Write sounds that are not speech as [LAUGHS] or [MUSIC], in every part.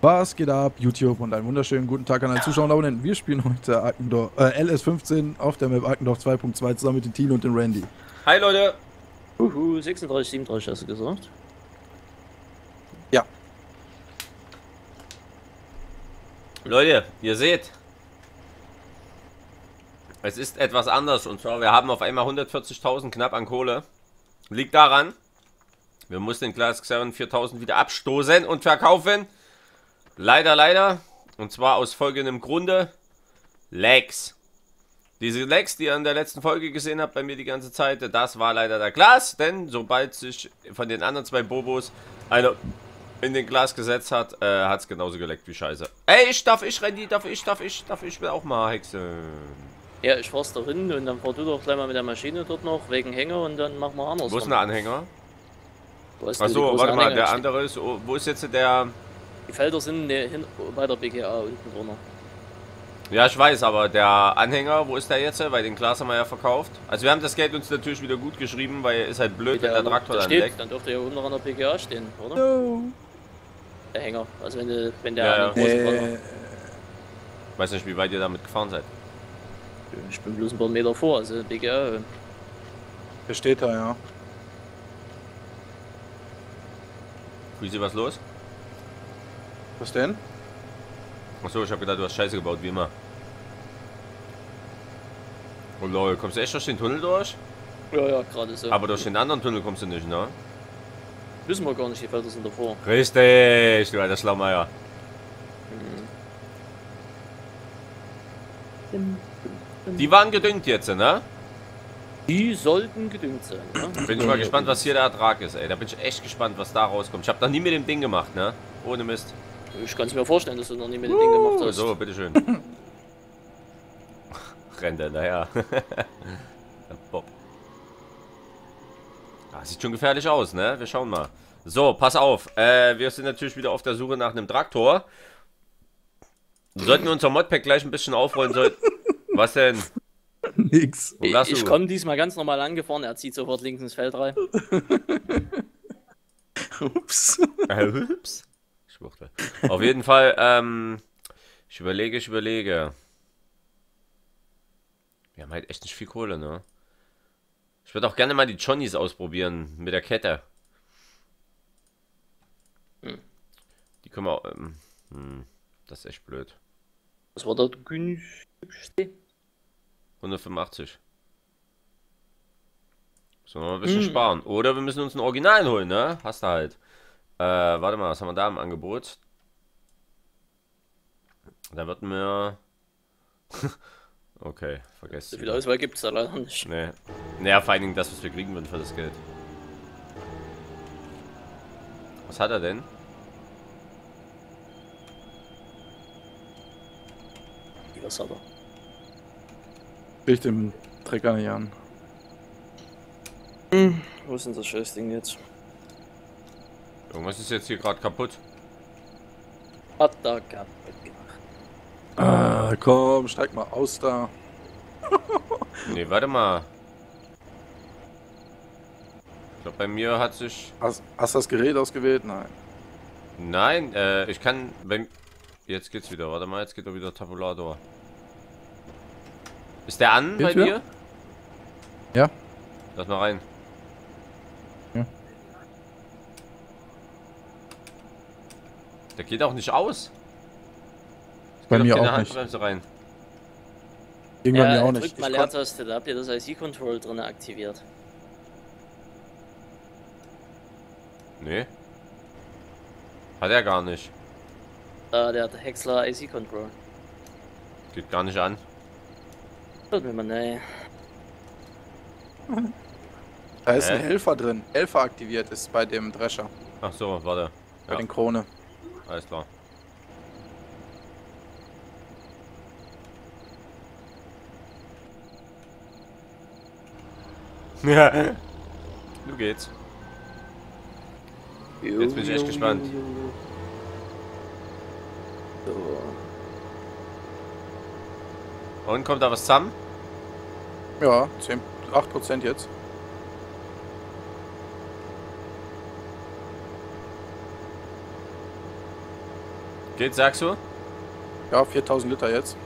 Was geht ab, YouTube und einen wunderschönen guten Tag an alle Zuschauer da unten. Wir spielen heute Arkendorf, äh, LS15 auf der Map Arkendorf 2.2 zusammen mit den Tino und den Randy. Hi Leute! Uhu, 36, 37 hast du gesagt. Ja. Leute, ihr seht, es ist etwas anders und zwar wir haben auf einmal 140.000 knapp an Kohle. Liegt daran, wir mussten den Class Xeron 4000 wieder abstoßen und verkaufen. Leider, leider. Und zwar aus folgendem Grunde. Lags. Diese Lags, die ihr in der letzten Folge gesehen habt bei mir die ganze Zeit, das war leider der Glas. Denn sobald sich von den anderen zwei Bobos einer in den Glas gesetzt hat, äh, hat es genauso geleckt wie Scheiße. Ey, ich darf ich, Randy, darf ich, darf ich, darf ich will auch mal Hexe. Ja, ich fahr's da hin und dann fahr du doch gleich mal mit der Maschine dort noch wegen Hänger und dann machen wir anders. Wo ist der Anhänger? Achso, warte mal, der andere ist, oh, wo ist jetzt der... Die Felder sind ne, hin, bei der BGA unten drunter. Ja, ich weiß, aber der Anhänger, wo ist der jetzt? Weil den Glas haben wir ja verkauft. Also wir haben das Geld uns natürlich wieder gut geschrieben, weil ist halt blöd, der, wenn der Traktor der dann steht, leckt. Dann dürfte ja unten an der BGA stehen, oder? No. Der Hänger. Also wenn, de, wenn der Ja, großen Äh, Weiß nicht, wie weit ihr damit gefahren seid. Ich bin bloß ein paar Meter vor, also BGA. äh, der steht da, ja. Grüße, was los? Was denn? Achso, ich hab gedacht, du hast Scheiße gebaut, wie immer. Oh lol, kommst du echt durch den Tunnel durch? Ja, ja, gerade so. Aber durch den anderen Tunnel kommst du nicht, ne? Wissen wir gar nicht, die Felder sind davor. Richtig, du alter Schlaumeier. Die waren gedüngt jetzt, ne? Die sollten gedüngt sein, ne? Bin ich mal gespannt, was hier der Ertrag ist, ey. Da bin ich echt gespannt, was da rauskommt. Ich habe noch nie mit dem Ding gemacht, ne? Ohne Mist. Ich kann es mir vorstellen, dass du noch nie mit dem Ding gemacht hast. so, bitteschön. [LAUGHS] Daher. [LAUGHS] Der Bob. Ah, sieht schon gefährlich aus, ne? Wir schauen mal. So, pass auf. Äh, wir sind natürlich wieder auf der Suche nach einem Traktor. Sollten wir unser Modpack gleich ein bisschen aufrollen sollten. [LAUGHS] Was denn? Nix. Ich komme diesmal ganz normal angefahren, er zieht sofort links ins Feld rein. Ups. Äh, Ups. Schwuchtel. Auf jeden Fall, ähm, ich überlege, ich überlege. Wir haben halt echt nicht viel Kohle, ne? Ich würde auch gerne mal die Johnnies ausprobieren mit der Kette. Hm. Die können wir auch, ähm, hm, das ist echt blöd. Was war der günstigste? 185. Sollen wir ein bisschen Hm. sparen. Oder wir müssen uns ein Original holen, ne? Hast du halt. Äh, warte mal, was haben wir da im Angebot? Da wird mir. [LAUGHS] okay, vergesst. So viel Auswahl gibt es da leider nicht. Nee. Naja, vor allen Dingen das, was wir kriegen würden für das Geld. Was hat er denn? Was hat er? Kriegt den Trecker nicht an. Wo ist denn das Scheißding jetzt? Irgendwas ist jetzt hier gerade kaputt. Hat da kaputt gemacht. Ah, komm, steig mal aus da. [LAUGHS] Nee, warte mal. Ich glaube, bei mir hat sich. Hast, hast du das Gerät ausgewählt? Nein. Nein, äh, ich kann. Beim jetzt geht's wieder. Warte mal, jetzt geht doch wieder Tabulator. Ist der an Geht bei dir? Ja. Lass mal rein. Der geht auch nicht aus. Es Bei mir auch nicht. Handbremse rein. Irgendwann ja, mir auch drückt nicht. mal Ich kon- Leertaste, da habt ihr das IC-Control drin aktiviert. Nee. Hat er gar nicht. Da der Häcksler IC-Control. Geht gar nicht an. Das will man, ne. Da ist ein Hä? Helfer drin. Helfer aktiviert ist bei dem Drescher. Ach so, warte. Bei Ja. den Krone. Alles klar. Ja. Du geht's. Jetzt bin ich echt gespannt. Und kommt da was zusammen? Ja, 10, 8% jetzt. Geht, sagst du? Ja, 4000 Liter jetzt.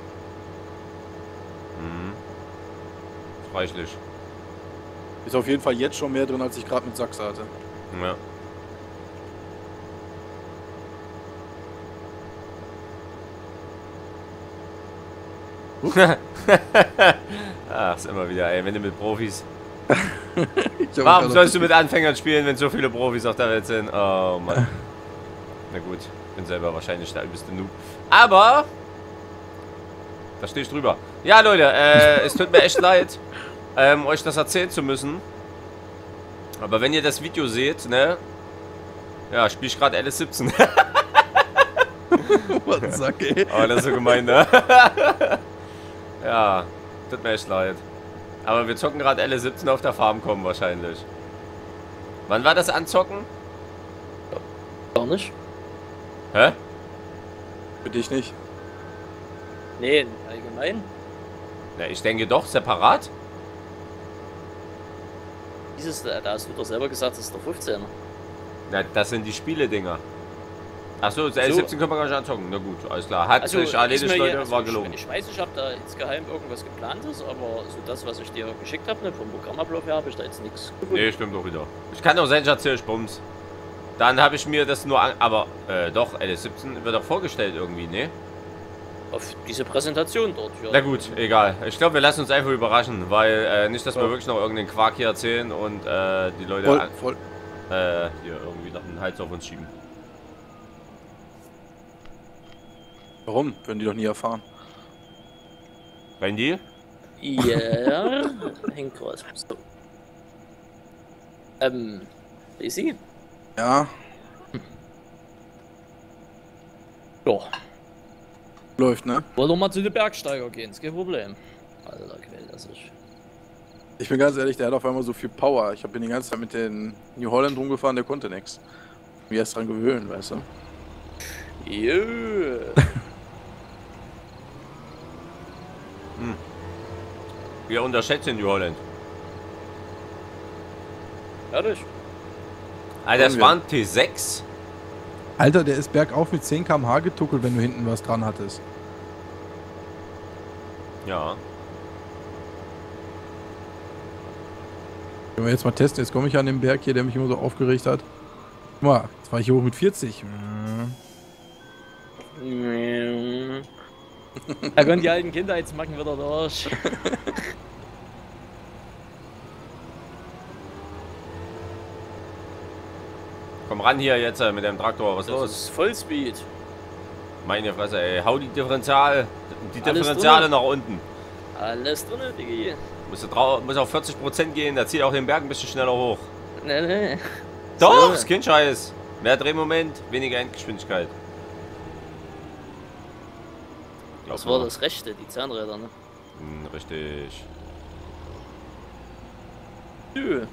Mhm. Reichlich. Ist auf jeden Fall jetzt schon mehr drin, als ich gerade mit Sachse hatte. Ja. [LAUGHS] Ach, ist immer wieder, ey, wenn du mit Profis. [LAUGHS] Warum sollst du mit Anfängern spielen, wenn so viele Profis auf der Welt sind? Oh Mann. [LAUGHS] Na gut, bin selber wahrscheinlich der übelste Noob. Aber. Da stehe ich drüber. Ja, Leute, äh, es tut mir echt [LAUGHS] leid, ähm, euch das erzählen zu müssen. Aber wenn ihr das Video seht, ne? Ja, spiele ich gerade LS17. Was ein Sack, ey. [LAUGHS] Aber das ist so gemein, ne? [LAUGHS] ja, tut mir echt leid. Aber wir zocken gerade LS17 auf der Farm kommen wahrscheinlich. Wann war das Anzocken? Gar nicht. Hä? Für dich nicht. Nee, allgemein. Na, ich denke doch, separat. Dieses, da da hast du doch selber gesagt, das ist der 15er. Na, das sind die Spiele-Dinger. Achso, das L17 können wir gar nicht anzocken. Na gut, alles klar. Hat sich ist erledigt, Leute, also war ich- gelungen. Ich weiß, ich habe da insgeheim irgendwas geplantes, aber so das, was ich dir geschickt habe, ne, vom Programmablauf her, habe ich da jetzt nichts gefunden. Nee, stimmt doch wieder. Ich kann doch sein, ich erzähl ich Bums. Dann habe ich mir das nur an... Aber, äh, doch, LS17 wird doch vorgestellt irgendwie, ne? Auf diese Präsentation dort. Ja. Na gut, egal. Ich glaube, wir lassen uns einfach überraschen, weil äh, nicht, dass wir Ja. wirklich noch irgendeinen Quark hier erzählen und äh, die Leute Voll, an, voll. äh, hier irgendwie noch einen Hals auf uns schieben. Warum? Würden die doch nie erfahren. Rein die? Ja, hängt gerade. So. Ähm, Daisy? Ja, Ja. läuft, ne? Wollen wir mal zu den Bergsteiger gehen, ist kein Problem. Alter, quält das sich. Ich bin ganz ehrlich, der hat auf einmal so viel Power. Ich habe ihn die ganze Zeit mit den New Holland rumgefahren, der konnte nix. Wie erst dran gewöhnen, weißt du? Jö. [LAUGHS] Wir unterschätzen New Holland. Fertig. Alter, das war ein T6? Alter, der ist bergauf mit 10 km/h getuckelt, wenn du hinten was dran hattest. Ja. Wenn wir jetzt mal testen, jetzt komme ich an den Berg hier, der mich immer so aufgeregt hat. Guck mal, jetzt war ich hier hoch mit 40. Mhm. [LAUGHS] Da kommen die alten Kindheitsmacken wieder durch. [LAUGHS] ran hier jetzt äh, mit dem Traktor. Was ist Das los? ist Vollspeed. Meine Fresse, ey. Hau die Differential. Die drin. nach unten. Alles drin, Diggi. Muss, muss auf 40% gehen, da zieht auch den Berg ein bisschen schneller hoch. Nee, nee. Doch, So. ist kein Scheiß. Mehr Drehmoment, weniger Endgeschwindigkeit. Glaub Das war mal. das Rechte, die Zahnräder, ne? Hm, richtig. Nö.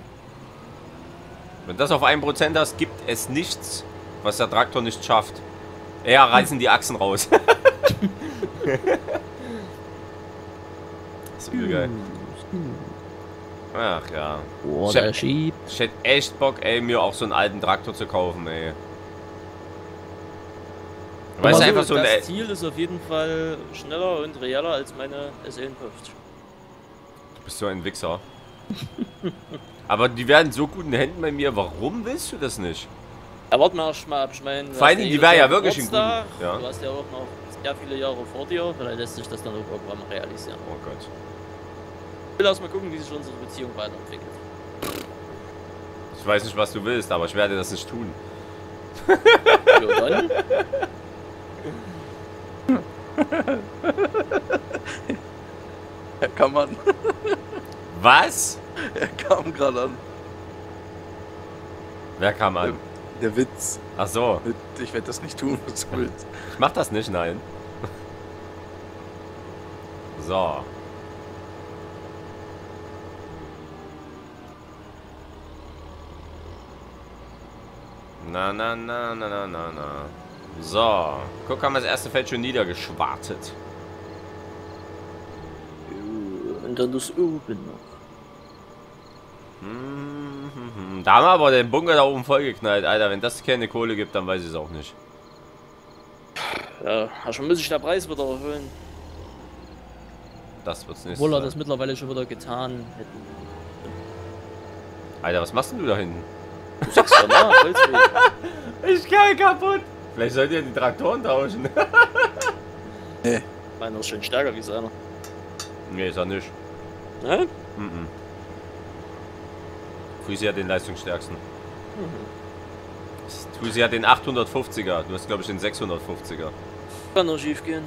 Wenn das auf 1% hast, gibt es nichts, was der Traktor nicht schafft. Eher reißen die Achsen raus. [LAUGHS] so geil. Ach ja. Ich hab-. Ich hätte echt Bock, ey, mir auch so einen alten Traktor zu kaufen, ey. Weil es Aber einfach so das ein. Ziel ist auf jeden Fall schneller und realer als meine SE50. Du bist so ein Wichser. [LAUGHS] Aber die werden so gut in Händen bei mir. Warum willst du das nicht? Ja, warte mal ab. Ich meine, du Vor allen Dingen, ja die war ja jedes Jahr wirklich Geburtstag. guten- ja. Du hast ja auch noch sehr viele Jahre vor dir. Vielleicht lässt sich das dann auch irgendwann mal realisieren. Oh Gott. Ich will erst mal gucken, wie sich unsere Beziehung weiterentwickelt. Ich weiß nicht, was du willst, aber ich werde das nicht tun. [LAUGHS] [LAUGHS] Ja, dann. Er kam an. Was? Kam gerade an. Wer kam an? Der Witz. Ach so. Ich werde das nicht tun, was du [LAUGHS] willst. Ich mach das nicht, nein. [LAUGHS] So. Na, na, na, na, na, na, na. So. Guck, haben wir das erste Feld schon niedergeschwartet. Und dann das oben noch. Mhm. Da haben wir aber den Bunker da oben vollgeknallt, Alter. Wenn das keine Kohle gibt, dann weiß ich es auch nicht. Ja, ja, schon muss ich der Preis wieder erhöhen. Das wird's nicht. Obwohl er das mittlerweile schon wieder getan hätten. Alter, was machst denn du da hinten? Du sagst ja, na, [LAUGHS] Holzweg. Ich kann kaputt. Vielleicht sollt ihr die Traktoren tauschen. [LAUGHS] Meiner ist schon stärker wie seiner. nee, ist er nicht. Ne? Mhm. Fusi hat den leistungsstärksten. Fusi hat den 850er. Du hast, glaube ich, den 650er. Kann nur schief gehen.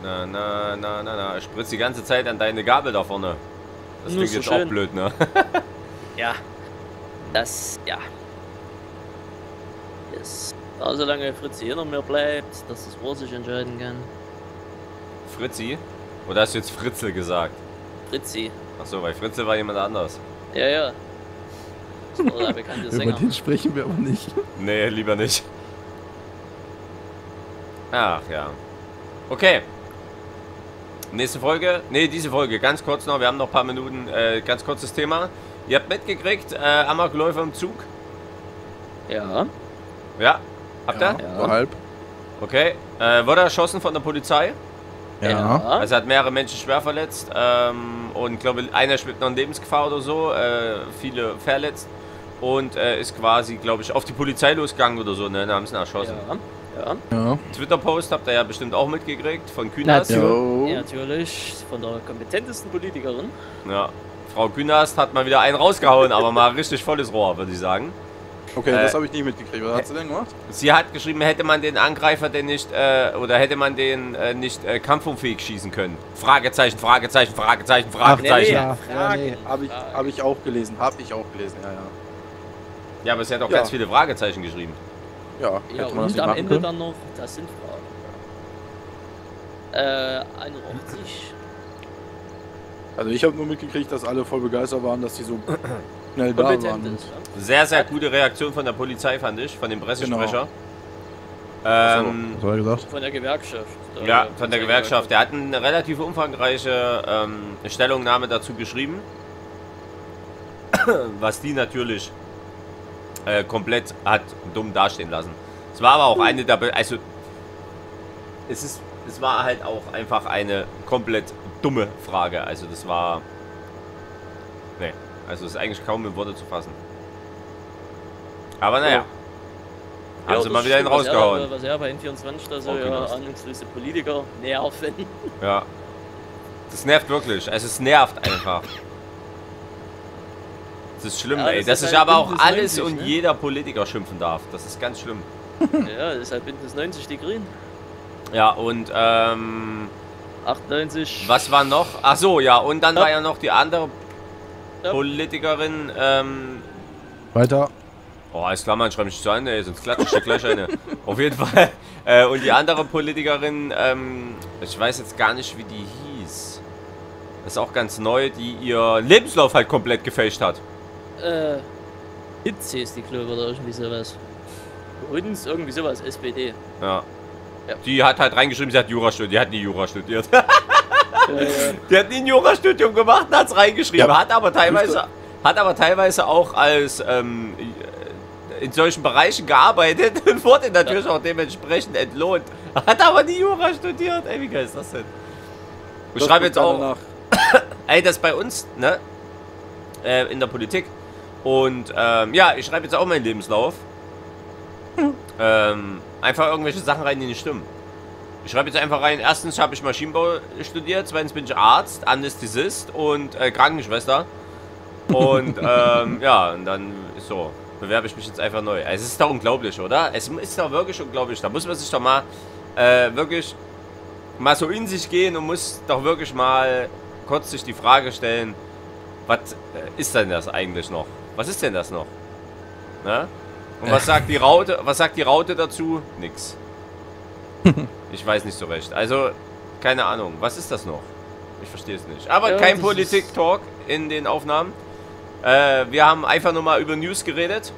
Na, na, na, na, na. Spritz die ganze Zeit an deine Gabel da vorne. Das Nur klingt so jetzt auch blöd, ne? [LAUGHS] Ja. Das, ja. Das, da solange Fritzi hinter mir bleibt, dass das Rohr sich entscheiden kann. Fritzi? Oder hast du jetzt Fritzel gesagt? Fritzi. Achso, weil Fritzel war jemand anders. Ja, ja. Das war der bekannte Über Sänger. den sprechen wir aber nicht. Nee, lieber nicht. Ach ja. Okay. Nächste Folge. Nee, diese Folge. Ganz kurz noch. Wir haben noch ein paar Minuten. Äh, ganz kurzes Thema. Ihr habt mitgekriegt, äh, Amokläufer im Zug. Ja. Ja. Habt ihr? Ja, Ja. halb. Okay. Äh, wurde erschossen von der Polizei. Ja. Also hat mehrere Menschen schwer verletzt. Ähm, und glaube, einer schwebt noch in Lebensgefahr oder so. Äh, viele verletzt. Und äh, ist quasi, glaube ich, auf die Polizei losgegangen oder so. Ne? Dann haben sie ihn erschossen. Ja. Ja. Ja. Twitter-Post habt ihr ja bestimmt auch mitgekriegt von Kühners. Natürlich. Ja, natürlich. Von der kompetentesten Politikerin. Ja. Frau Künast hat mal wieder einen rausgehauen, aber mal richtig volles Rohr, würde ich sagen. Okay, Äh, das habe ich nicht mitgekriegt. Was hat sie denn gemacht? Sie hat geschrieben, hätte man den Angreifer denn nicht, äh, oder hätte man den äh, nicht äh, kampfunfähig schießen können? Fragezeichen, Fragezeichen, Fragezeichen, Fragezeichen. nee. Ja, nee, habe ich, hab ich auch gelesen. Habe ich auch gelesen, ja, ja. Ja, aber sie hat auch Ja. ganz viele Fragezeichen geschrieben. Ja, Ja, und am Ende können? dann noch, das sind Fragen. Äh, 81. Also ich habe nur mitgekriegt, dass alle voll begeistert waren, dass die so [CLEARS THROAT] schnell da waren. Sehr, sehr gute Reaktion von der Polizei, fand ich, von dem Pressesprecher. Ähm, Was hat er gesagt? Von der Gewerkschaft. Der Ja, von der Gewerkschaft. Der hat eine relativ umfangreiche ähm, Stellungnahme dazu geschrieben, [COUGHS] was die natürlich äh, komplett hat dumm dastehen lassen. Es war aber auch eine der, Be also es ist, es war halt auch einfach eine komplett dumme Frage. Also das war, nee, also es ist eigentlich kaum in Worte zu fassen. Aber naja, sie das mal wieder einen er- rausgehauen. Was er bei N24 da so Frau ja, ahnungslose Politiker nerven. Ja. Das nervt wirklich. Also es nervt einfach. Das ist schlimm, Ja, ey. das Dass ist ich halt aber auch alles 90, und ne? jeder Politiker schimpfen darf. Das ist ganz schlimm. ja, das ist halt Bündnis 90 die Grünen. Ja, und ähm, 98. was war noch? Ach so, ja, und dann Ja. war ja noch die andere Ja. Politikerin, ähm, Weiter. oh, alles klar, man, schreib mich so an, ey, sonst klatsche ich dir gleich eine. [LAUGHS] Auf jeden Fall. Äh, und die andere Politikerin, ähm, ich weiß jetzt gar nicht, wie die hieß. Das ist auch ganz neu, die ihr Lebenslauf halt komplett gefälscht hat. Äh, Hitze ist die Klöver oder irgendwie sowas. Für uns irgendwie sowas, SPD. Ja. Ja. Die hat halt reingeschrieben, sie hat Jura studiert. Die hat nie Jura studiert. Äh, [LAUGHS] die hat nie ein Jurastudium gemacht und hat's reingeschrieben. Ja. Hat aber teilweise, hat aber teilweise auch als ähm, in solchen Bereichen gearbeitet [LAUGHS] und wurde natürlich auch dementsprechend entlohnt. Hat aber nie Jura studiert. Ey, wie geil ist das denn? Ich Das schreibe jetzt auch, nach. [COUGHS] ey, das bei uns, ne? Äh, in der Politik. Und ähm, ja, ich schreibe jetzt auch meinen Lebenslauf. Ähm, einfach irgendwelche Sachen rein, die nicht stimmen. Ich schreibe jetzt einfach rein, erstens habe ich Maschinenbau studiert, zweitens bin ich Arzt, Anästhesist und äh, Krankenschwester. Und [LAUGHS] ähm, ja, und dann so, bewerbe ich mich jetzt einfach neu. Es ist doch unglaublich, oder? Es ist doch wirklich unglaublich. Da muss man sich doch mal äh, wirklich mal so in sich gehen und muss doch wirklich mal kurz sich die Frage stellen, was äh, ist denn das eigentlich noch? Was ist denn das noch? Ne? Und was sagt die Raute? Was sagt die Raute dazu? Nix. [LAUGHS] Ich weiß nicht so recht. Also, keine Ahnung. Was ist das noch? Ich verstehe es nicht. Aber Ja, kein Politik-Talk in den Aufnahmen. Äh, wir haben einfach nur mal über News geredet.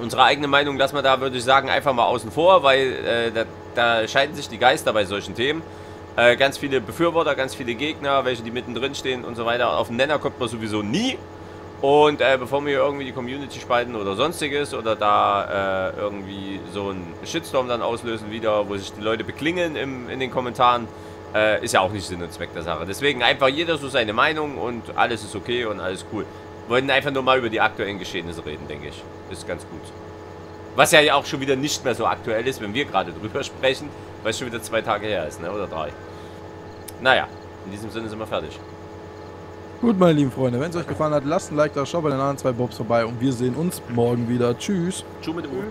Unsere eigene Meinung lassen wir da, würde ich sagen, einfach mal außen vor, weil äh, da, da scheiden sich die Geister bei solchen Themen. Äh, ganz viele Befürworter, ganz viele Gegner, welche die mittendrin stehen und so weiter. Auf den Nenner kommt man sowieso nie. Und äh, bevor wir irgendwie die Community spalten oder sonstiges oder da äh, irgendwie so einen Shitstorm dann auslösen wieder, wo sich die Leute beklingen im, in den Kommentaren, äh, ist ja auch nicht Sinn und Zweck der Sache. Deswegen einfach jeder so seine Meinung und alles ist okay und alles cool. Wollten einfach nur mal über die aktuellen Geschehnisse reden, denke ich. Ist ganz gut. Was ja auch schon wieder nicht mehr so aktuell ist, wenn wir gerade drüber sprechen, weil es schon wieder zwei Tage her ist, ne? Oder drei. Naja, in diesem Sinne sind wir fertig. Gut, meine lieben Freunde, wenn es euch gefallen hat, lasst ein Like da, schaut bei den anderen zwei Bobs vorbei und wir sehen uns morgen wieder. Tschüss. Tschüss mit dem Uhr.